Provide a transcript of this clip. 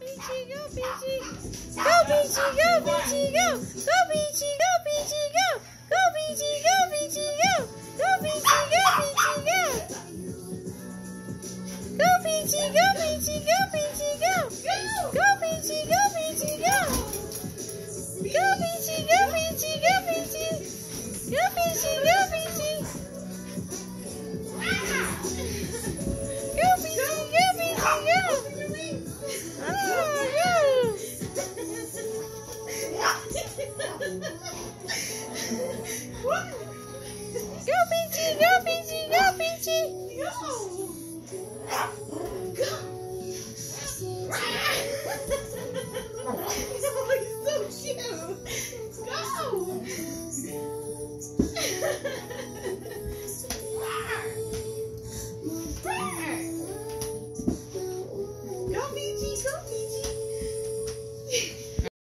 Peachy, go, Peachy. Go, Peachy, go, Peachy, go. Go, Peachy, go, Peachy, Go, Peachy, go, Peachy, go, Peachy. so cute. Go. Go, Peachy, go, Peachy.